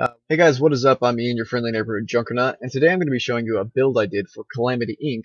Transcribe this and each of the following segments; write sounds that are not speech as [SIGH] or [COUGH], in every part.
Uh, hey guys, what is up? I'm Ian, your friendly neighborhood Junkernaut, and today I'm going to be showing you a build I did for Calamity Inc.,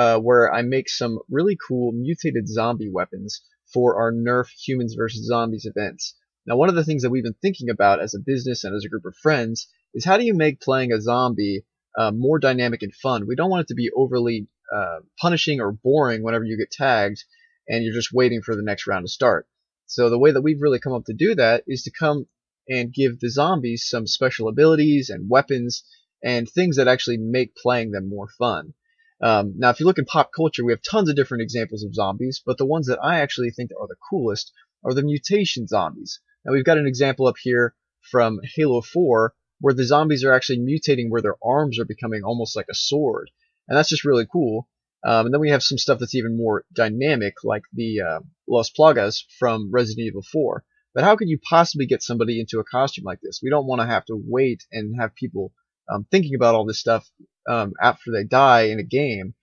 uh, where I make some really cool mutated zombie weapons for our Nerf Humans vs. Zombies events. Now, one of the things that we've been thinking about as a business and as a group of friends is how do you make playing a zombie uh, more dynamic and fun? We don't want it to be overly uh, punishing or boring whenever you get tagged and you're just waiting for the next round to start. So the way that we've really come up to do that is to come and give the zombies some special abilities and weapons and things that actually make playing them more fun. Um, now, if you look in pop culture, we have tons of different examples of zombies, but the ones that I actually think are the coolest are the mutation zombies. Now, we've got an example up here from Halo 4 where the zombies are actually mutating where their arms are becoming almost like a sword. And that's just really cool. Um, and then we have some stuff that's even more dynamic, like the uh, Las Plagas from Resident Evil 4. But how could you possibly get somebody into a costume like this? We don't want to have to wait and have people um, thinking about all this stuff um, after they die in a game.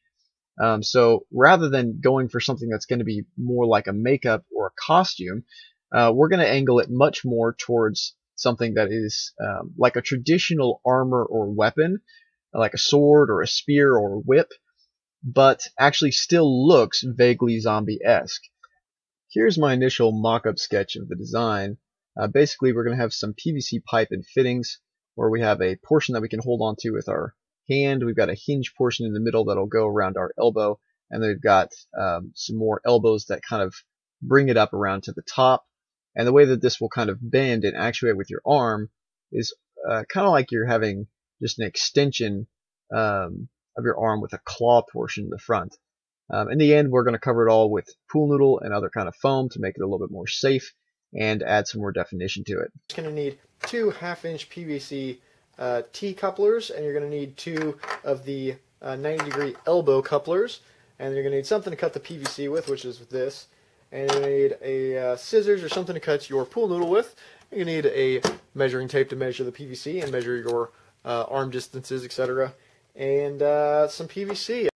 Um, so rather than going for something that's going to be more like a makeup or a costume, uh, we're going to angle it much more towards something that is um, like a traditional armor or weapon, like a sword or a spear or a whip, but actually still looks vaguely zombie-esque. Here's my initial mock-up sketch of the design. Uh, basically, we're going to have some PVC pipe and fittings where we have a portion that we can hold onto with our hand. We've got a hinge portion in the middle that'll go around our elbow, and then we've got um, some more elbows that kind of bring it up around to the top. And the way that this will kind of bend and actuate with your arm is uh, kind of like you're having just an extension um, of your arm with a claw portion in the front. Um, in the end, we're going to cover it all with pool noodle and other kind of foam to make it a little bit more safe and add some more definition to it. It's going to need two half-inch PVC uh, T-couplers, and you're going to need two of the 90-degree uh, elbow couplers, and you're going to need something to cut the PVC with, which is this, and you're going to need a uh, scissors or something to cut your pool noodle with. You're going to need a measuring tape to measure the PVC and measure your uh, arm distances, etc., and uh, some PVC.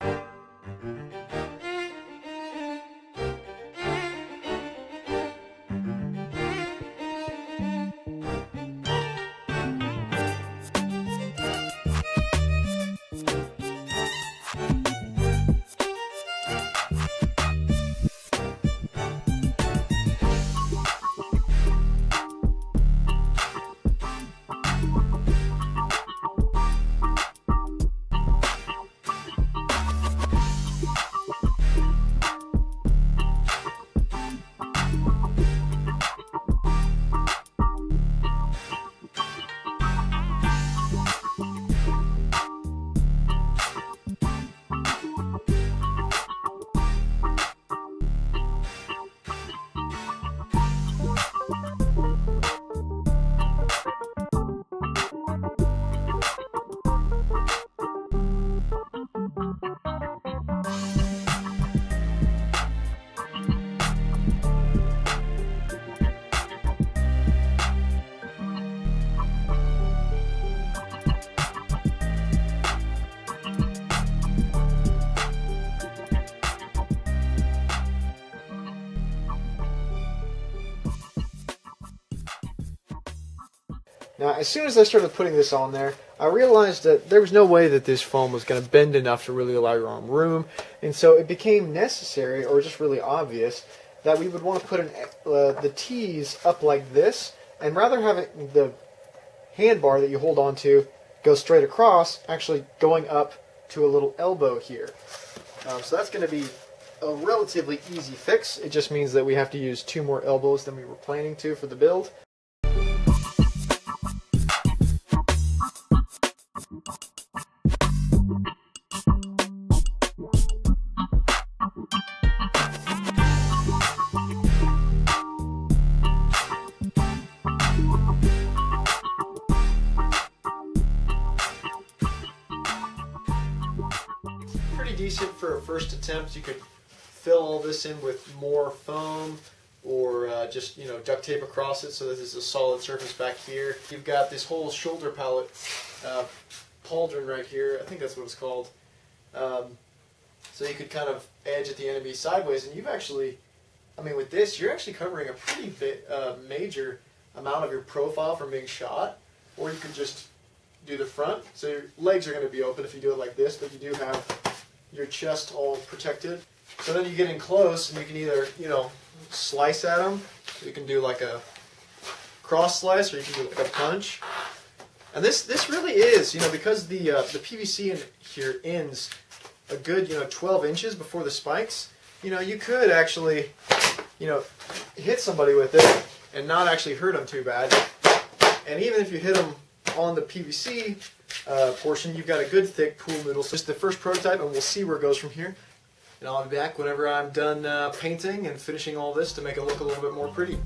As soon as I started putting this on there, I realized that there was no way that this foam was going to bend enough to really allow your arm room, and so it became necessary, or just really obvious, that we would want to put an, uh, the T's up like this, and rather having the handbar that you hold onto go straight across, actually going up to a little elbow here. Um, so that's going to be a relatively easy fix. It just means that we have to use two more elbows than we were planning to for the build. Decent for a first attempt. You could fill all this in with more foam or uh, just you know duct tape across it so that there's a solid surface back here. You've got this whole shoulder pallet uh, pauldron right here. I think that's what it's called. Um, so you could kind of edge at the enemy sideways, and you've actually, I mean, with this, you're actually covering a pretty bit, uh, major amount of your profile from being shot. or you could just do the front. So your legs are going to be open if you do it like this, but you do have your chest all protected. So then you get in close and you can either, you know, slice at them. You can do like a cross slice or you can do like a punch. And this this really is, you know, because the uh, the PVC in here ends a good, you know, 12 inches before the spikes. You know, you could actually, you know, hit somebody with it and not actually hurt them too bad. And even if you hit them on the PVC uh, portion, you've got a good thick pool noodle. So is the first prototype, and we'll see where it goes from here. And I'll be back whenever I'm done uh, painting and finishing all this to make it look a little bit more pretty.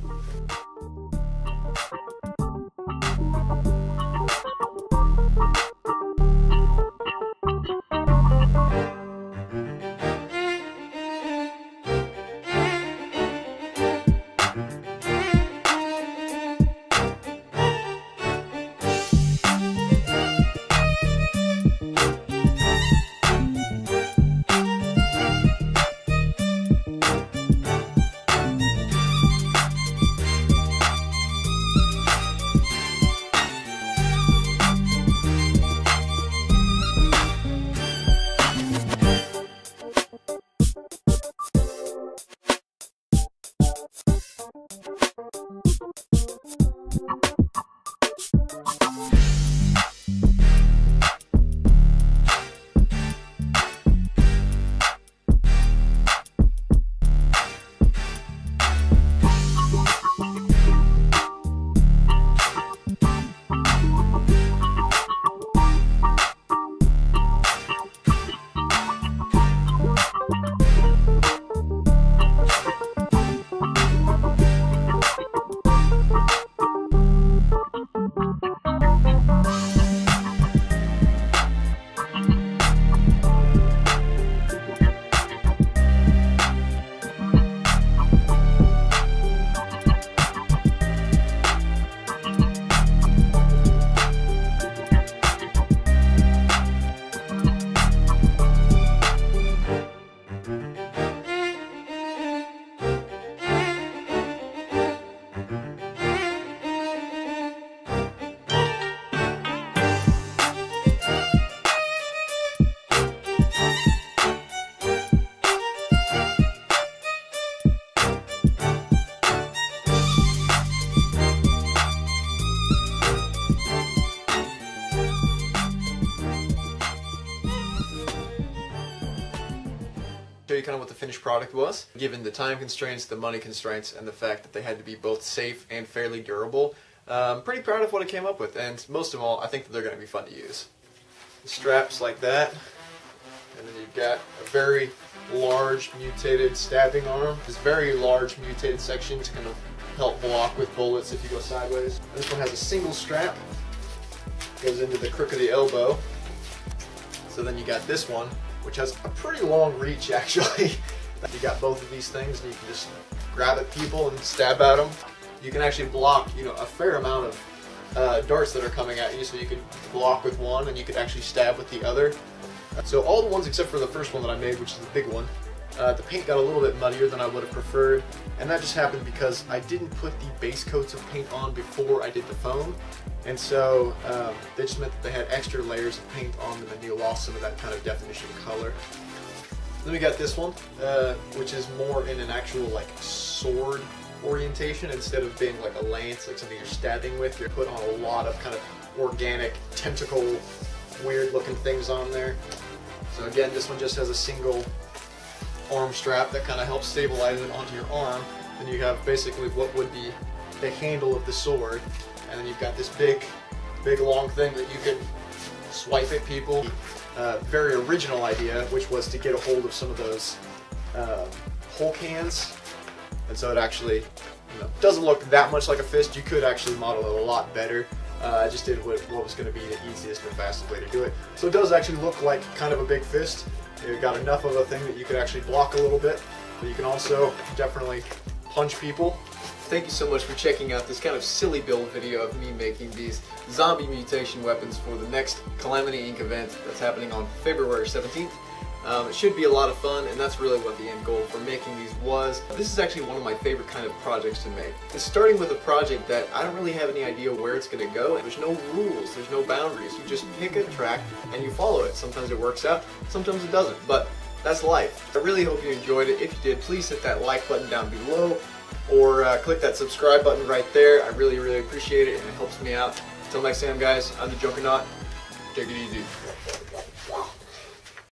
Kind of what the finished product was. Given the time constraints, the money constraints, and the fact that they had to be both safe and fairly durable, um, pretty proud of what I came up with. And most of all, I think that they're going to be fun to use. Straps like that, and then you've got a very large mutated stabbing arm. This very large mutated section to kind of help block with bullets if you go sideways. This one has a single strap, goes into the crook of the elbow. So then you got this one, which has a pretty long reach actually. [LAUGHS] you got both of these things and you can just grab at people and stab at them. You can actually block, you know, a fair amount of uh, darts that are coming at you, so you could block with one and you could actually stab with the other. So all the ones except for the first one that I made, which is the big one, uh, the paint got a little bit muddier than I would have preferred, and that just happened because I didn't put the base coats of paint on before I did the foam, and so um, they just meant that they had extra layers of paint on them and you lost some of that kind of definition color. Then we got this one, uh, which is more in an actual like sword orientation instead of being like a lance, like something you're stabbing with. You're put on a lot of kind of organic tentacle, weird looking things on there. So again, this one just has a single arm strap that kind of helps stabilize it onto your arm. Then you have basically what would be the handle of the sword, and then you've got this big, big long thing that you can swipe at people. Uh, very original idea, which was to get a hold of some of those uh, Hulk hands, and so it actually you know, doesn't look that much like a fist. You could actually model it a lot better. Uh, I just did what, what was going to be the easiest and fastest way to do it. So it does actually look like kind of a big fist, You've got enough of a thing that you could actually block a little bit, but you can also definitely punch people. Thank you so much for checking out this kind of silly build video of me making these zombie mutation weapons for the next Calamity Inc. event that's happening on February 17th. Um, it should be a lot of fun, and that's really what the end goal for making these was. This is actually one of my favorite kind of projects to make. It's starting with a project that I don't really have any idea where it's going to go. There's no rules, there's no boundaries. You just pick a track and you follow it. Sometimes it works out, sometimes it doesn't, but that's life. I really hope you enjoyed it. If you did, please hit that like button down below or uh, click that subscribe button right there. I really, really appreciate it and it helps me out. Until next time, guys, I'm the Junkernaut. Take it easy.